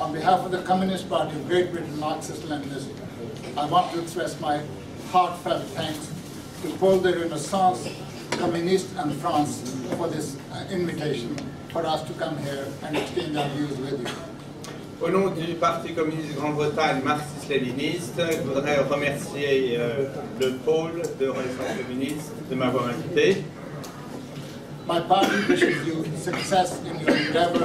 On behalf of the Communist Party of Great Britain, Marxist-Leninism, I want to express my heartfelt thanks to Paul de Renaissance, Communiste and France for this uh, invitation for us to come here and exchange our views with you. Au nom du Parti communiste Grande-Bretagne marxiste-léniniste, je voudrais remercier euh, le pôle de Renaissance communiste de m'avoir invité. My party wishes you success in your endeavor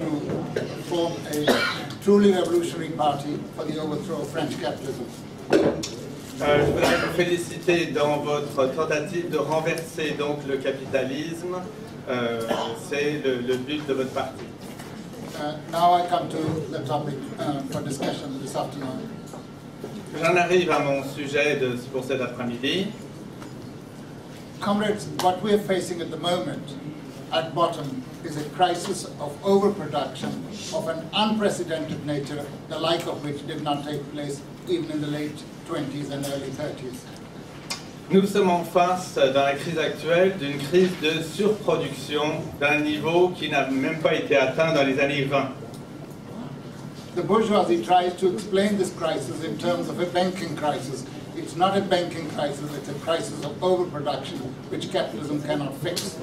to form a truly revolutionary party for the overthrow of French capitalism. Euh, je voudrais vous féliciter dans votre tentative de renverser donc le capitalisme. Euh, C'est le, le but de votre parti. Uh, now I come to the topic uh, for discussion this afternoon. J'en arrive à mon sujet de, pour cet après-midi. Comrades, what we are facing at the moment, at bottom, is a crisis of overproduction of an unprecedented nature, the like of which did not take place even in the late 20s and early 30s. Nous sommes en face, euh, dans la crise actuelle, d'une crise de surproduction d'un niveau qui n'a même pas été atteint dans les années 20. The bourgeoisie tries to explain this crisis in terms of a banking crisis. It's not a banking crisis, it's a crisis of overproduction, which capitalism cannot fix.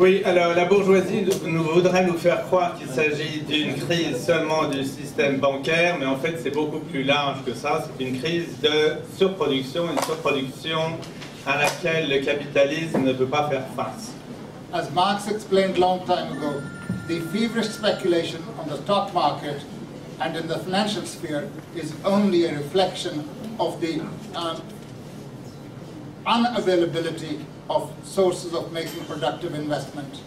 Oui, alors la bourgeoisie nous voudrait nous faire croire qu'il s'agit d'une crise seulement du système bancaire, mais en fait c'est beaucoup plus large que ça. C'est une crise de surproduction, une surproduction à laquelle le capitalisme ne peut pas faire face. As Marx explained long time ago, the feverish speculation on the stock market and in the financial sphere is only a reflection of the um, unavailability of sources of making productive investment.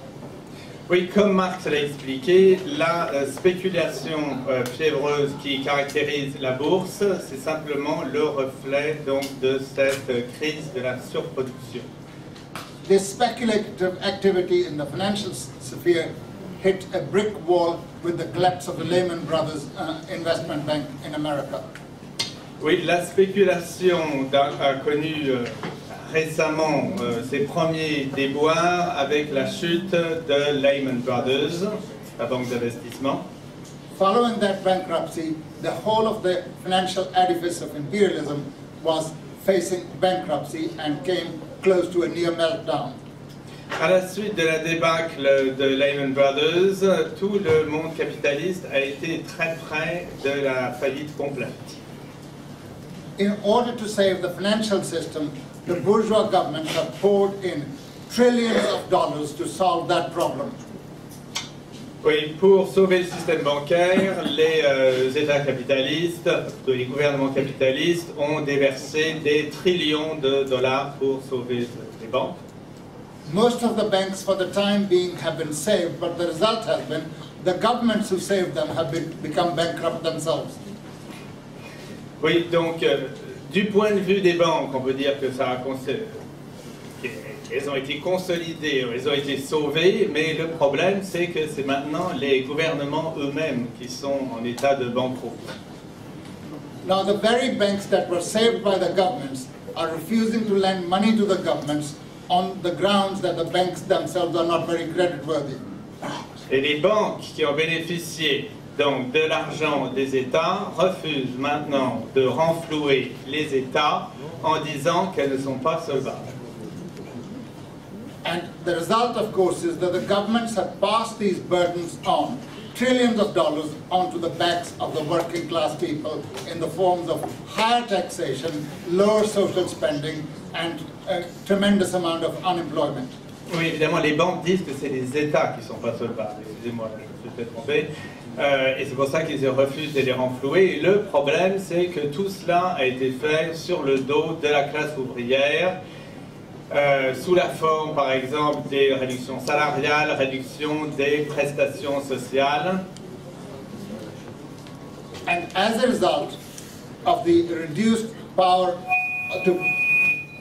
Oui, comme Marx l'a expliqué, la euh, spéculation euh, fiévreuse qui caractérise la bourse, c'est simplement le reflet donc de cette euh, crise de la surproduction. This speculative activity in the financial sphere hit a brick wall with the collapse of the Lehman Brothers uh, investment bank in America. Oui, la spéculation a connu récemment euh, ses premiers déboires avec la chute de Lehman Brothers, la banque d'investissement. Following that bankruptcy, the whole of the financial edifice of imperialism was facing bankruptcy and came close to a near meltdown. À la suite de la débâcle de Lehman Brothers, tout le monde capitaliste a été très près de la faillite complète. In order to save the financial system, the bourgeois governments have poured in trillions of dollars to solve that problem. Oui, pour sauver le système bancaire, les euh, États capitalistes, les gouvernements capitalistes ont déversé des trillions de dollars pour sauver les banques. Most of the banks for the time being have been saved, but the result has been the governments who saved them have been, become bankrupt themselves. Oui, donc euh, du point de vue des banques, on peut dire que ça a elles ont été consolidées, elles ont été sauvées, mais le problème c'est que c'est maintenant les gouvernements eux-mêmes qui sont en état de banqueroute. Now, the very banks that were saved by the governments are refusing to lend money to the governments on the grounds that the banks themselves are not very creditworthy. Et les banques qui ont bénéficié donc de l'argent des États refusent maintenant de renflouer les États en disant qu'elles ne sont pas solvables. And the result, of course, is that the governments have passed these burdens on, trillions of dollars, onto the backs of the working class people in the forms of higher taxation, lower social spending, and a tremendous amount of unemployment. Oui, évidemment, les banques disent que c'est les États qui ne sont pas solvables. Excusez-moi, je me suis peut-être trompé. Euh, et c'est pour ça qu'ils refusent de les renflouer. Et le problème, c'est que tout cela a été fait sur le dos de la classe ouvrière, euh, sous la forme, par exemple, des réductions salariales, réduction des prestations sociales. And as a result of the reduced power to,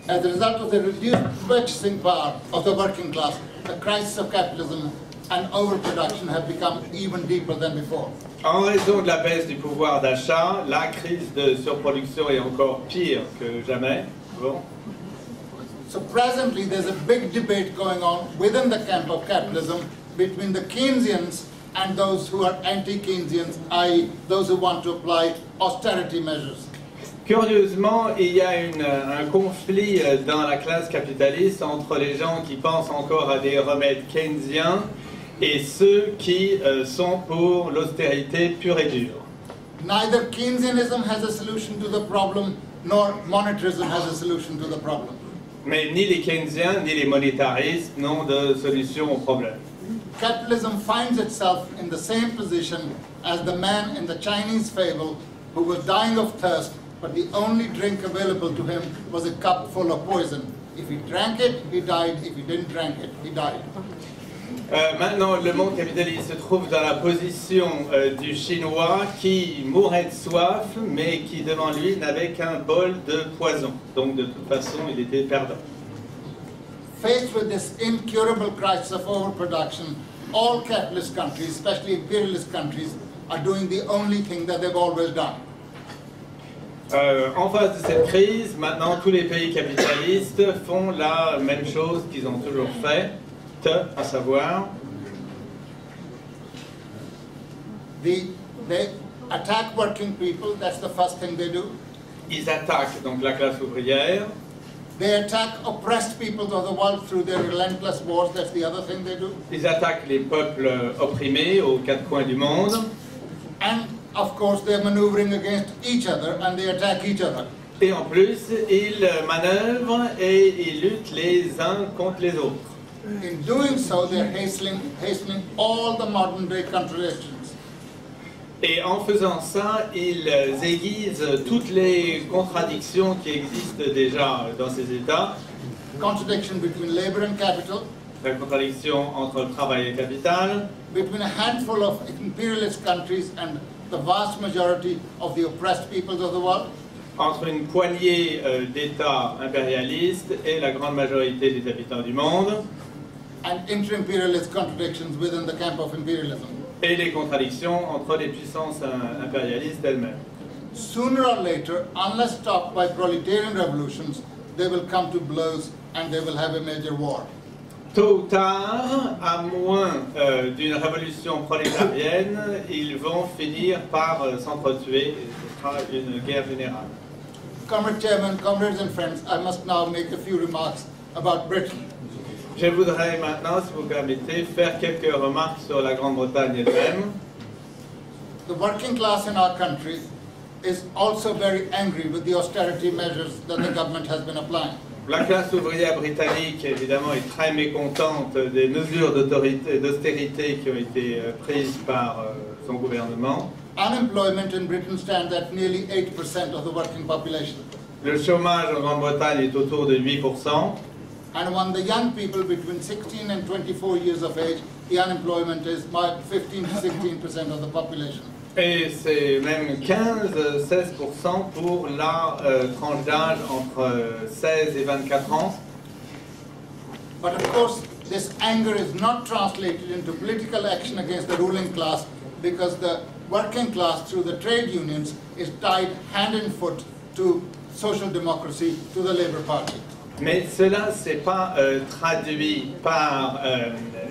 as a result of the reduced purchasing power of the working class, the crisis of capitalism and overproduction have become even deeper than before. En raison de la baisse du pouvoir d'achat, la crise de surproduction est encore pire que jamais. Bon. So presently, there's a big debate going on within the camp of capitalism between the Keynesians and those who are anti-Keynesians, i.e. those who want to apply austerity measures. Curieusement, il y a une- un conflit euh, dans la classe capitaliste entre les gens qui pensent encore à des remèdes keynésiens et ceux qui euh, sont pour l'austérité pure et dure. Neither Keynesianism has a solution to the problem, nor monetarism has a solution to the problem. Mais ni les keynésiens ni les monétaristes n'ont de solution au problème. Capitalism finds itself in the same position as the man in the Chinese fable who was dying of thirst, but the only drink available to him was a cup full of poison. If he drank it, he died. If he didn't drink it, he died. Euh, maintenant, le monde capitaliste se trouve dans la position euh, du Chinois qui mourait de soif, mais qui devant lui n'avait qu'un bol de poison. Donc de toute façon, il était perdant. Faced with this incurable crisis of overproduction, all capitalist countries, especially imperialist countries, are doing the only thing that they've always done. Euh, en face de cette crise, maintenant tous les pays capitalistes font la même chose qu'ils ont toujours fait, à savoir The, they attack working people, that's the first thing they do. ils attaquent donc la classe ouvrière, They attack oppressed peoples of the world through their relentless wars, that's the other thing they do. ils attaquent les peuples opprimés aux quatre coins du monde, And of course, they're maneuvering against each other and they attack each other. et en plus ils manœuvrent et ils luttent les uns contre les autres. In doing so, they're hastening, hastening all the modern day contradictions. Et en faisant ça, ils aiguisent toutes les contradictions qui existent déjà dans ces États. Contradiction between labor and capital, La contradiction entre le travail et le capital, between a handful of imperialist countries and the vast majority of the oppressed peoples of the world, entre une poignée euh, d'États impérialistes et la grande majorité des habitants du monde, et les contradictions entre les puissances euh, impérialistes elles-mêmes. Sooner or later, unless stopped by proletarian revolutions, they will come to blows and they will have a major war. Tôt ou tard, à moins euh, d'une révolution prolétarienne, ils vont finir par euh, s'entretuer et ce sera une guerre générale. Comrade Chairman, comrades and friends, I must now make a few remarks about Britain. Je voudrais maintenant, si vous permettez, faire quelques remarques sur la Grande-Bretagne elle-même. The working class in our country is also very angry with the austerity measures that the government has been applying. La classe ouvrière britannique, évidemment, est très mécontente des mesures d'austérité qui ont été euh, prises par euh, son gouvernement. Unemployment in Britain stands at nearly 8% of the working population. Le chômage en Grande-Bretagne est autour de 8%. And among the young people between 16 and 24 years of age, the unemployment is my 15 to 16% of the population. Et c'est même 15-16% pour la euh, tranche d'âge entre euh, 16 et 24 ans. But of course, this anger is not translated into political action against the ruling class because the working class through the trade unions is tied hand and foot to social democracy, to the Labour Party. Mais cela s'est pas euh, traduit par euh,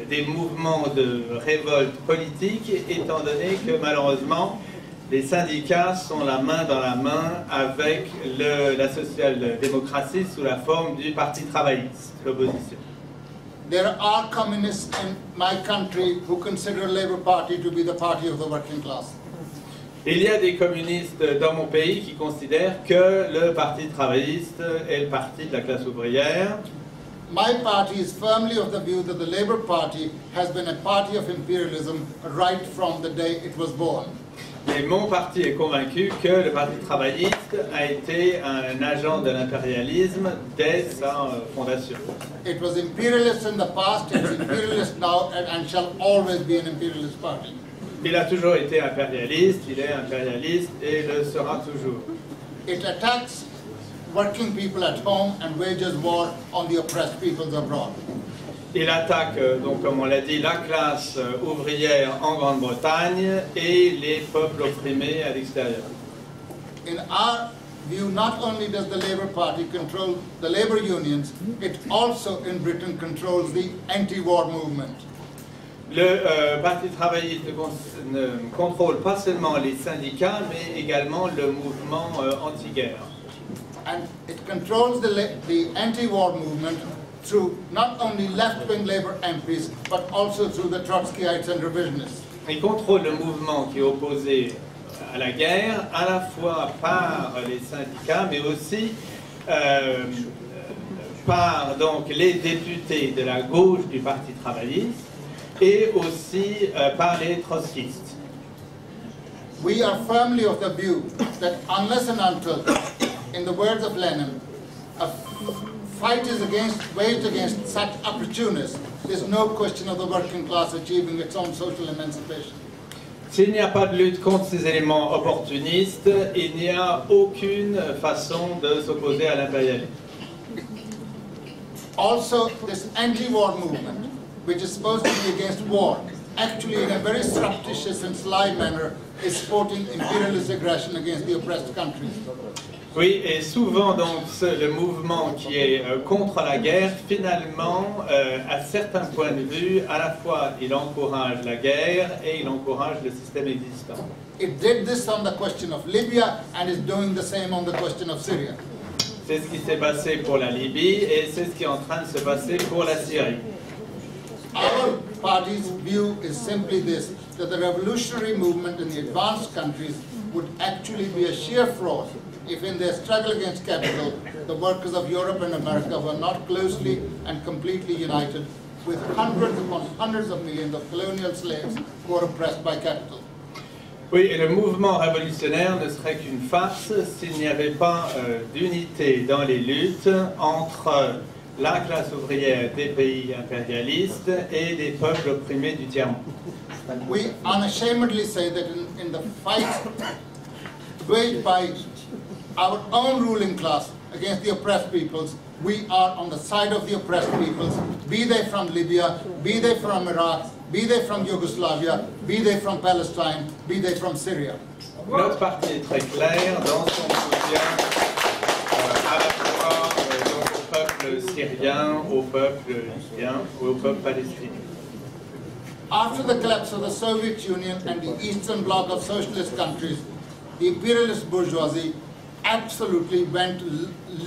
des mouvements de révolte politique, étant donné que malheureusement, les syndicats sont la main dans la main avec le- la social-démocratie sous la forme du Parti travailliste, l'opposition. There are communists in my country who consider Labour Party to be the party of the working class. Il y a des communistes dans mon pays qui considèrent que le Parti travailliste est le parti de la classe ouvrière. My party is firmly of the view that the Labour Party has been a party of imperialism right from the day it was born. Et mon parti est convaincu que le Parti travailliste a été un agent de l'impérialisme dès sa euh, fondation. It was imperialist in the past, it's imperialist now, and, and shall always be an imperialist party. Il a toujours été impérialiste, il est impérialiste et le sera toujours. It attacks working people at home and wages war on the oppressed peoples abroad. Il attaque, euh, donc comme on l'a dit, la classe euh, ouvrière en Grande-Bretagne et les peuples opprimés à l'extérieur. In our view, not only does the Labour Party control the labour unions, it also in Britain controls the anti-war movement. Le euh, Parti travailliste ne, con- ne contrôle pas seulement les syndicats, mais également le mouvement euh, anti-guerre. And it controls the, la- the anti-war movement through not only left-wing Labour MPs, but also through the Trotskyites and revisionists. Il contrôle le mouvement qui est opposé à la guerre, à la fois par les syndicats, mais aussi euh, par donc, les députés de la gauche du Parti travailliste et aussi euh, par les trotskistes. We are firmly of the view that unless and until, in the words of Lenin, a fight is against, waged against such opportunists, there's no question of the working class achieving its own social emancipation. S'il n'y a pas de lutte contre ces éléments opportunistes, il n'y a aucune façon de s'opposer à l'impérialisme. Also, this anti-war movement, which is supposed to be against war, actually in a very surreptitious and sly manner is supporting imperialist aggression against the oppressed countries. Oui, et souvent donc le mouvement qui est euh, contre la guerre, finalement, euh, à certains points de vue, à la fois il encourage la guerre et il encourage le système existant. It did this on the question of Libya and is doing the same on the question of Syria. C'est ce qui s'est passé pour la Libye et c'est ce qui est en train de se passer pour la Syrie. Our party's view is simply this, that the revolutionary movement in the advanced countries would actually be a sheer fraud if in their struggle against capital, the workers of Europe and America were not closely and completely united with hundreds upon hundreds of millions of colonial slaves who are oppressed by capital. Oui, et le mouvement révolutionnaire ne serait qu'une farce s'il n'y avait pas euh, d'unité dans les luttes entre la classe ouvrière des pays impérialistes et des peuples opprimés du tiers-monde. We unashamedly say that in, in the fight waged by our own ruling class against the oppressed peoples, we are on the side of the oppressed peoples, be they from Libya, be they from Iraq, be they from Yugoslavia, be they from Palestine, be they from Syria. Notre parti est très clair dans son soutien peuple syrien, au peuple ou au peuple palestinien. After the collapse of the Soviet Union and the Eastern Bloc of socialist countries, the imperialist bourgeoisie absolutely went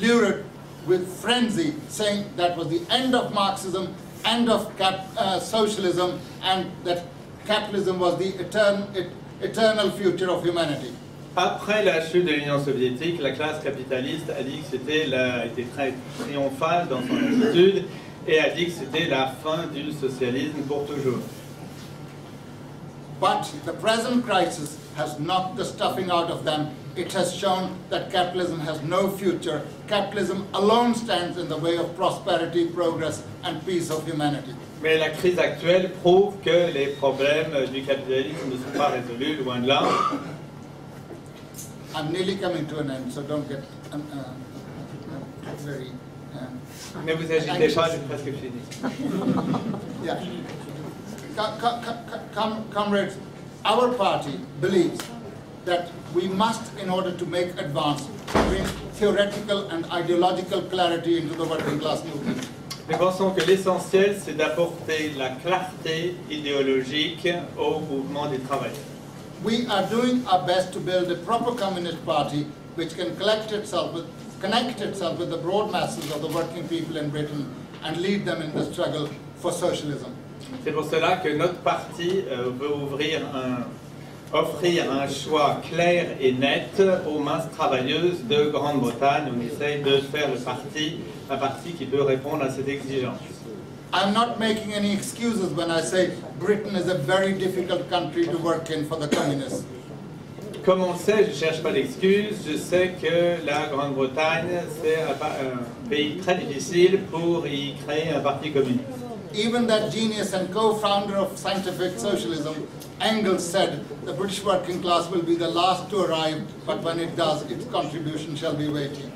lurid with frenzy, saying that was the end of Marxism, end of cap- uh, socialism, and that capitalism was the etern- et- eternal future of humanity. Après la chute de l'Union soviétique, la classe capitaliste a dit que c'était était très triomphale dans son attitude et a dit que c'était la fin du socialisme pour toujours. But the present crisis has knocked the stuffing out of them. It has shown that capitalism has no future. Capitalism alone stands in the way of prosperity, progress, and peace of humanity. Mais la crise actuelle prouve que les problèmes du capitalisme ne sont pas résolus, loin de là. I'm nearly coming to an end, so don't get um, uh, very. Uh, Ne vous agitez pas, j'ai presque fini. yeah. Co- co- co- co- com- comrades, our party believes that we must, in order to make advance, bring theoretical and ideological clarity into the working class movement. Nous pensons que l'essentiel, c'est d'apporter la clarté idéologique au mouvement des travailleurs. We are doing our best to build a proper communist party which can collect itself with, connect itself with the broad masses of the working people in Britain and lead them in the struggle for socialism. C'est pour cela que notre parti euh, veut ouvrir un, offrir un choix clair et net aux masses travailleuses de Grande-Bretagne. On essaye de faire le parti, un parti qui peut répondre à cette exigence. I'm not making any excuses when I say Britain is a very difficult country to work in for the communists. Comme on sait, je cherche pas d'excuses, je sais que la Grande-Bretagne, c'est un, pays très difficile pour y créer un parti communiste. Even that genius and co-founder of scientific socialism, Engels said, the British working class will be the last to arrive, but when it does, its contribution shall be weighty.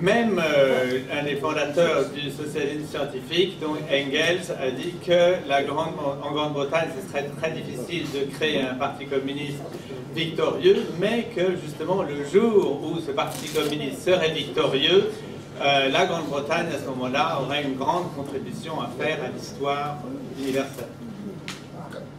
Même euh, un des fondateurs du socialisme scientifique, donc Engels, a dit que Grande, en Grande-Bretagne, ce serait très difficile de créer un parti communiste victorieux, mais que justement le jour où ce parti communiste serait victorieux, euh, la Grande-Bretagne à ce moment-là aurait une grande contribution à faire à l'histoire universelle.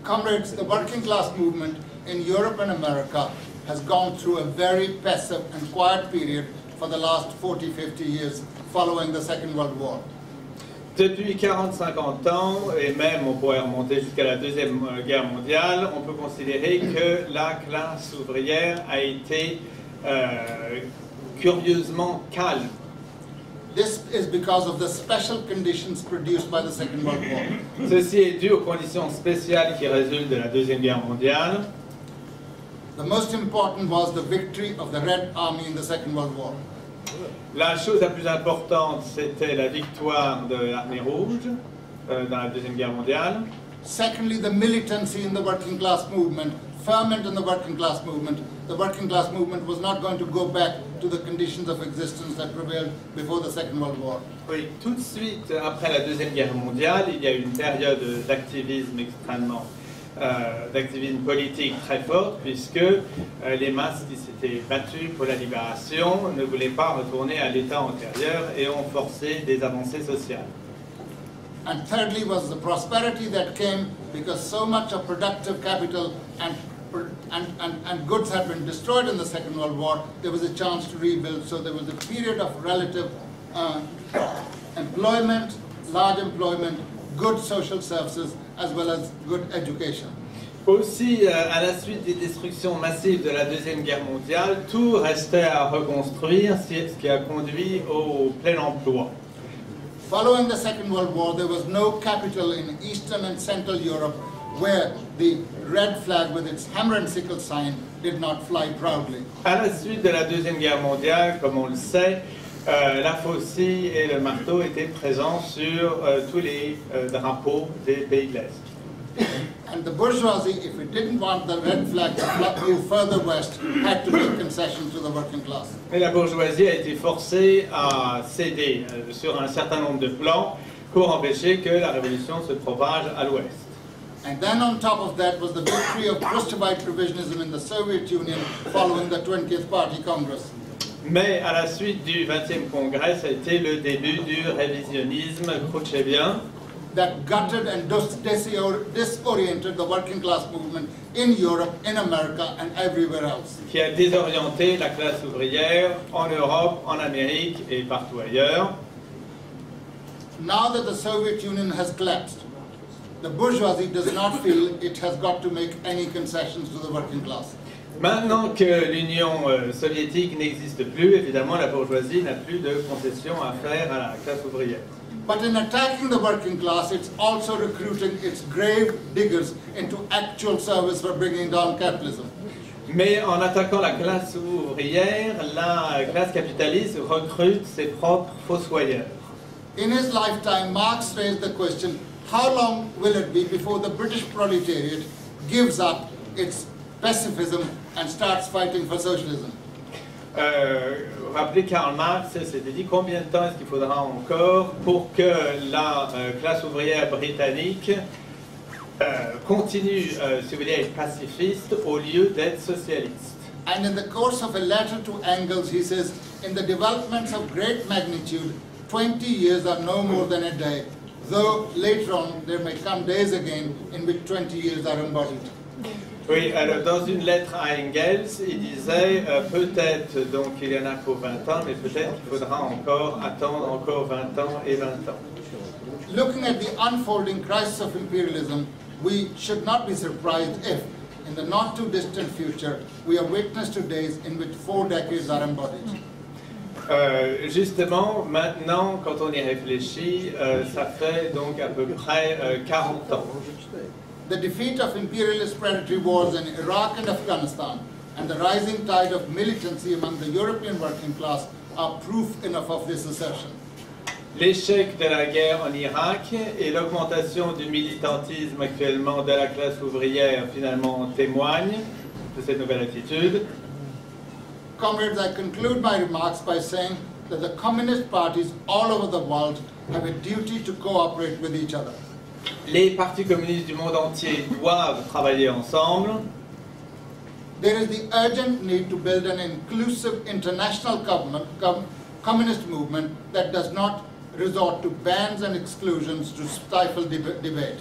Comrades, the working class movement in Europe and America has gone through a very passive and quiet period for the last 40, 50 years following the Second World War. Depuis 40-50 ans, et même on pourrait remonter jusqu'à la Deuxième Guerre mondiale, on peut considérer que la classe ouvrière a été euh, curieusement calme. This is because of the special conditions produced by the Second World War. Ceci est dû aux conditions spéciales qui résultent de la Deuxième Guerre mondiale. The most important was the victory of the Red Army in the Second World War. La chose la plus importante, c'était la victoire de l'armée rouge euh, dans la Deuxième Guerre mondiale. Secondly, the militancy in the working class movement, ferment in the working class movement. The working class movement was not going to go back to the conditions of existence that prevailed before the Second World War. Oui, tout de suite après la Deuxième Guerre mondiale, il y a eu une période d'activisme extrêmement, euh, d'activisme politique très forte, puisque euh, les masses qui s'étaient battues pour la libération ne voulaient pas retourner à l'état antérieur et ont forcé des avancées sociales. And thirdly was the prosperity that came because so much of productive capital and, and, and, and goods had been destroyed in the Second World War, there was a chance to rebuild. So there was a period of relative uh, employment, large employment, good social services, as well as good education. Aussi, euh, à la suite des destructions massives de la Deuxième Guerre mondiale, tout restait à reconstruire, ce qui a conduit au plein emploi. Following the Second World War, there was no capital in Eastern and Central Europe where the red flag with its hammer and sickle sign did not fly proudly. À la suite de la Deuxième Guerre mondiale, comme on le sait, euh, la faucille et le marteau étaient présents sur euh, tous les euh, drapeaux des pays de l'Est. And the bourgeoisie, if it didn't want the red flag to move further west, had to make concessions to the working class. Et la bourgeoisie a été forcée à céder euh, sur un certain nombre de plans pour empêcher que la révolution se propage à l'ouest. And then on top of that was the victory of Khrushchevite provisionism in the Soviet Union following the 20th Party Congress. Mais à la suite du 20e congrès, ça a été le début du révisionnisme khrouchtchevien that gutted and dis- disor- disoriented the working class movement in Europe, in America, and everywhere else. qui a désorienté la classe ouvrière en Europe, en Amérique et partout ailleurs. Now that the Soviet Union has collapsed, the bourgeoisie does not feel it has got to make any concessions to the working class. Maintenant que l'Union euh, soviétique n'existe plus, évidemment, la bourgeoisie n'a plus de concessions à faire à la classe ouvrière. But in attacking the working class, it's also recruiting its grave diggers into actual service for bringing down capitalism. Mais en attaquant la classe ouvrière, la classe capitaliste recrute ses propres fossoyeurs. In his lifetime, Marx raised the question how long will it be before the British proletariat gives up its pacifism and starts fighting for socialism? Euh, rappelez Karl Marx s'était dit combien de temps est-ce qu'il faudra encore pour que la euh, classe ouvrière britannique euh, continue, euh, si vous voulez, à être pacifiste au lieu d'être socialiste. And in the course of a letter to Engels, he says, in the developments of great magnitude, 20 years are no more than a day, though later on there may come days again in which 20 years are embodied. Oui, alors dans une lettre à Engels, il disait euh, peut-être donc il y en a pour 20 ans, mais peut-être qu'il faudra encore attendre encore 20 ans et 20 ans. Looking at the unfolding crisis of imperialism, we should not be surprised if, in the not too distant future, we are witness to days in which four decades are embodied. Euh, justement, maintenant, quand on y réfléchit, euh, ça fait donc à peu près euh, 40 ans. The defeat of imperialist predatory wars in Iraq and Afghanistan and the rising tide of militancy among the European working class are proof enough of this assertion. L'échec de la guerre en Irak et l'augmentation du militantisme actuellement de la classe ouvrière finalement témoignent de cette nouvelle attitude. Comrades, I conclude my remarks by saying that the communist parties all over the world have a duty to cooperate with each other. Les partis communistes du monde entier doivent travailler ensemble. There is the urgent need to build an inclusive international government, com- communist movement that does not resort to bans and exclusions to stifle deb- debate.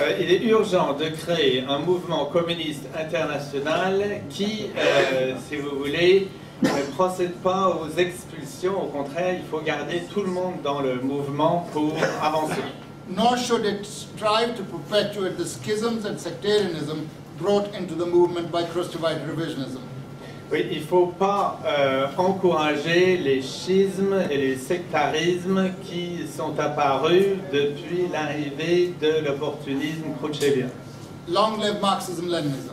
Euh, il est urgent de créer un mouvement communiste international qui, euh, si vous voulez, ne procède pas aux expulsions. Au contraire, il faut garder tout le monde dans le mouvement pour avancer. Nor should it strive to perpetuate the schisms and sectarianism brought into the movement by revisionism. Oui, il ne faut pas euh, encourager les schismes et les sectarismes qui sont apparus depuis l'arrivée de l'opportunisme khrouchtchevien. Long live Marxism-Leninism.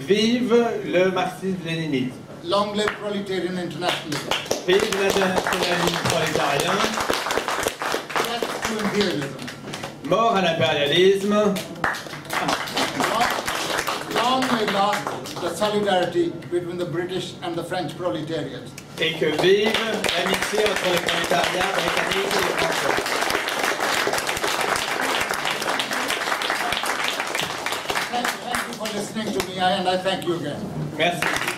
Vive le marxisme-léninisme. Long live proletarian internationalism. Vive l'internationalisme prolétarien. Imperialism. Mort à l'impérialisme. Long, may last the solidarity between the British and the French proletariat. Et que vive l'amitié entre le prolétariat britannique et les Français. Thank you for listening to me, and I thank you again. Merci.